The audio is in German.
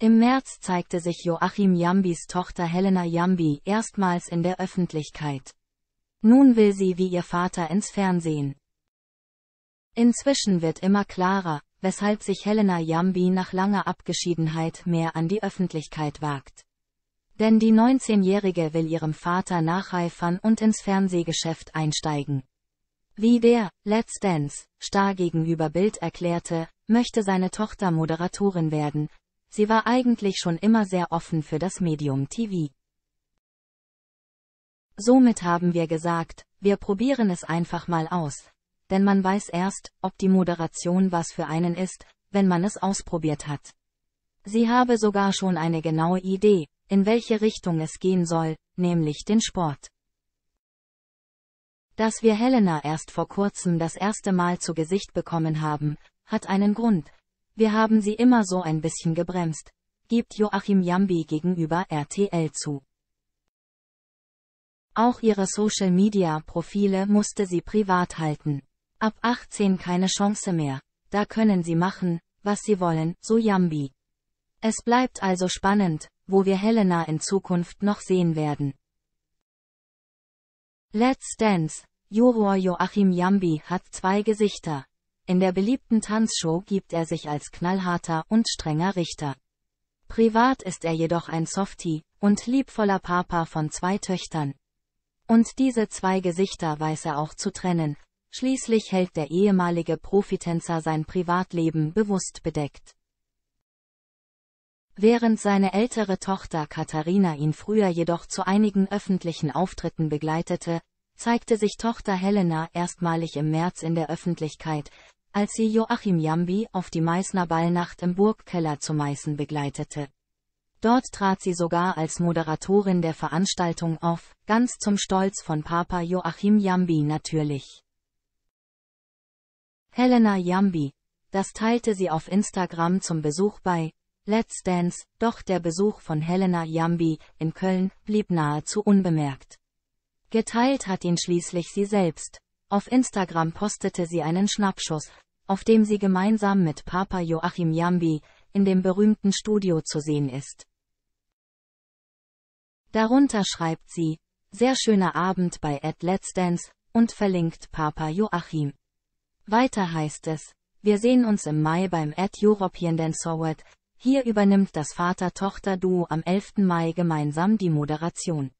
Im März zeigte sich Joachim Jambis Tochter Helena Jambi erstmals in der Öffentlichkeit. Nun will sie wie ihr Vater ins Fernsehen. Inzwischen wird immer klarer, weshalb sich Helena Jambi nach langer Abgeschiedenheit mehr an die Öffentlichkeit wagt. Denn die 19-Jährige will ihrem Vater nacheifern und ins Fernsehgeschäft einsteigen. Wie der Let's Dance Star gegenüber Bild erklärte, möchte seine Tochter Moderatorin werden. Sie war eigentlich schon immer sehr offen für das Medium TV. Somit haben wir gesagt, wir probieren es einfach mal aus. Denn man weiß erst, ob die Moderation was für einen ist, wenn man es ausprobiert hat. Sie habe sogar schon eine genaue Idee, in welche Richtung es gehen soll, nämlich den Sport. Dass wir Helena erst vor kurzem das erste Mal zu Gesicht bekommen haben, hat einen Grund. Wir haben sie immer so ein bisschen gebremst, gibt Joachim Jambi gegenüber RTL zu. Auch ihre Social-Media-Profile musste sie privat halten. Ab 18 keine Chance mehr, da können sie machen, was sie wollen, so Jambi. Es bleibt also spannend, wo wir Helena in Zukunft noch sehen werden. Let's Dance, Juror Joachim Jambi hat zwei Gesichter. In der beliebten Tanzshow gibt er sich als knallharter und strenger Richter. Privat ist er jedoch ein Softie und liebvoller Papa von zwei Töchtern. Und diese zwei Gesichter weiß er auch zu trennen. Schließlich hält der ehemalige Profitänzer sein Privatleben bewusst bedeckt. Während seine ältere Tochter Katharina ihn früher jedoch zu einigen öffentlichen Auftritten begleitete, zeigte sich Tochter Helena erstmalig im März in der Öffentlichkeit, als sie Joachim Jambi auf die Meißner Ballnacht im Burgkeller zu Meißen begleitete. Dort trat sie sogar als Moderatorin der Veranstaltung auf, ganz zum Stolz von Papa Joachim Jambi natürlich. Helena Jambi, das teilte sie auf Instagram zum Besuch bei Let's Dance, doch der Besuch von Helena Jambi in Köln blieb nahezu unbemerkt. Geteilt hat ihn schließlich sie selbst. Auf Instagram postete sie einen Schnappschuss, auf dem sie gemeinsam mit Papa Joachim Jambi in dem berühmten Studio zu sehen ist. Darunter schreibt sie, sehr schöner Abend bei Ed Let's Dance, und verlinkt Papa Joachim. Weiter heißt es, wir sehen uns im Mai beim Ed European Dance Award, hier übernimmt das Vater-Tochter-Duo am 11. Mai gemeinsam die Moderation.